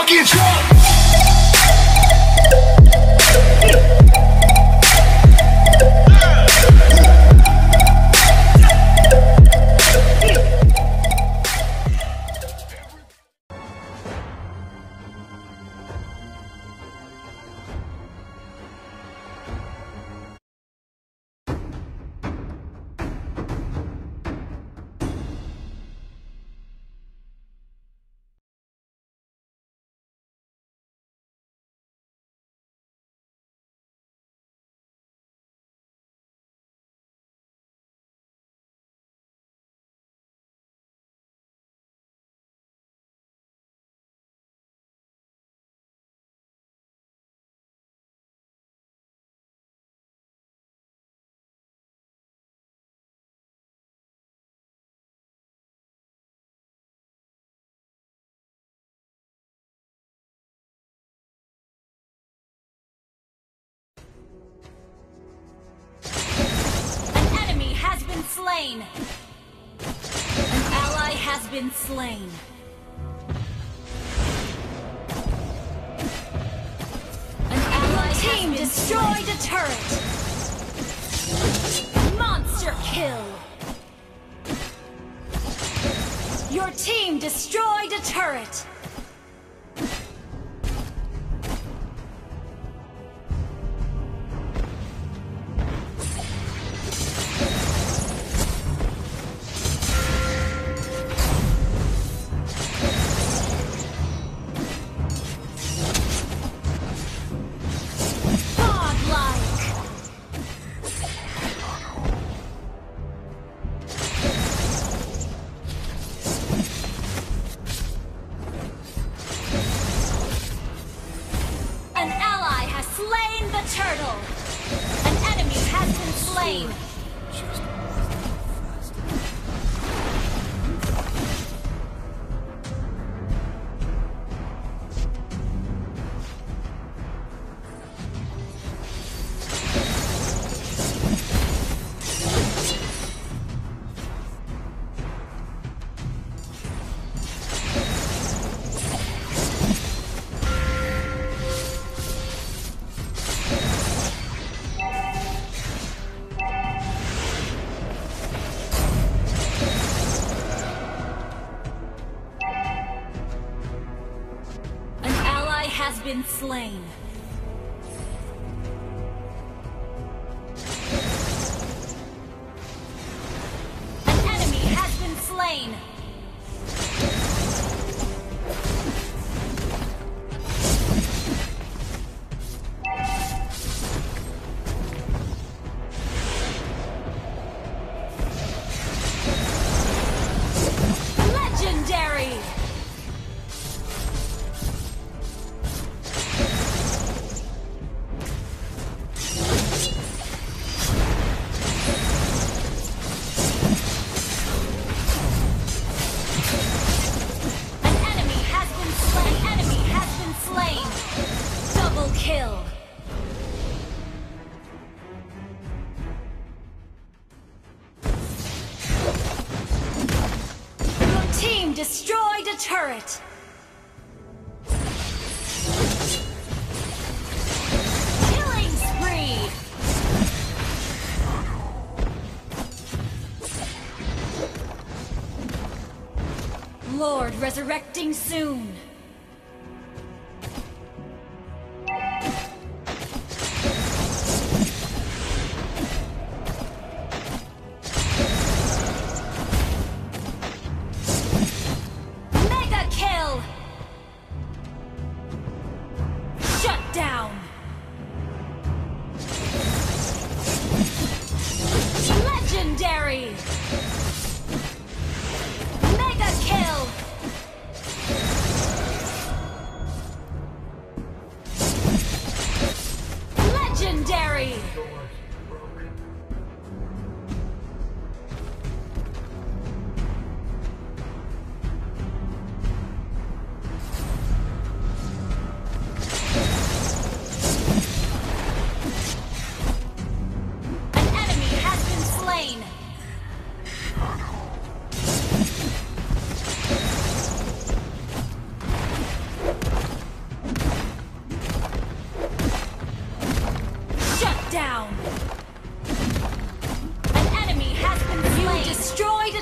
talking truck. Slain. An ally has been slain. An ally team destroyed a turret. Monster kill. Your team destroyed a turret. Slain the turtle. An enemy has been slain. Slain. Turret. Killing spree. Lord resurrecting soon.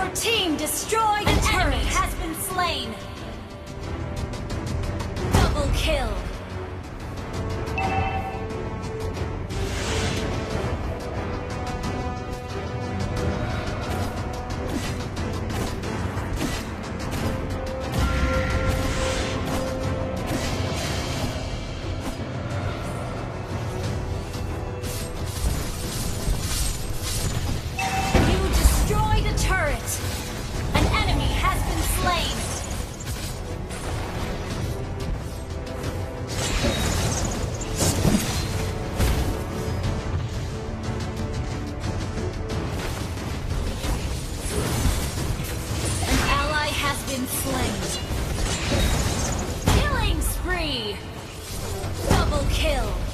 Your team destroyed a turret. has been slain. Double kill. Kill.